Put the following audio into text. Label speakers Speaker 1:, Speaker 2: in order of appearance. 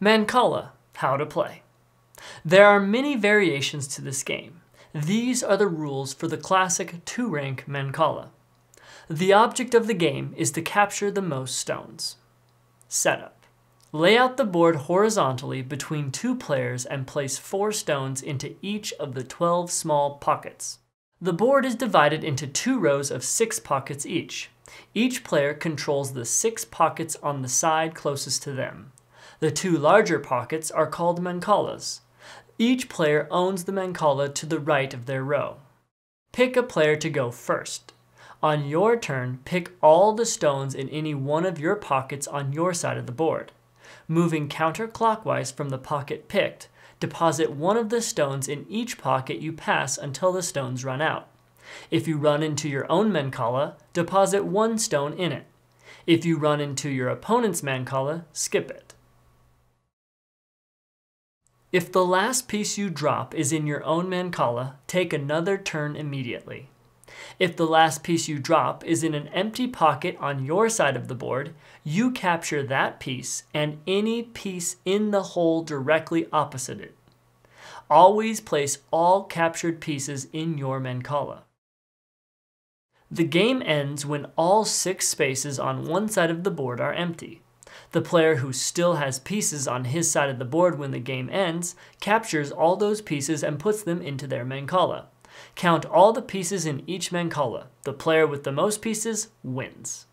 Speaker 1: Mancala, how to play. There are many variations to this game. These are the rules for the classic 2-rank Mancala. The object of the game is to capture the most stones. Setup. Lay out the board horizontally between two players and place four stones into each of the 12 small pockets. The board is divided into two rows of six pockets each. Each player controls the six pockets on the side closest to them. The two larger pockets are called mancalas. Each player owns the mancala to the right of their row. Pick a player to go first. On your turn, pick all the stones in any one of your pockets on your side of the board. Moving counterclockwise from the pocket picked, deposit one of the stones in each pocket you pass until the stones run out. If you run into your own mancala, deposit one stone in it. If you run into your opponent's mancala, skip it. If the last piece you drop is in your own Mancala, take another turn immediately. If the last piece you drop is in an empty pocket on your side of the board, you capture that piece and any piece in the hole directly opposite it. Always place all captured pieces in your Mancala. The game ends when all six spaces on one side of the board are empty. The player who still has pieces on his side of the board when the game ends captures all those pieces and puts them into their Mancala. Count all the pieces in each Mancala. The player with the most pieces wins.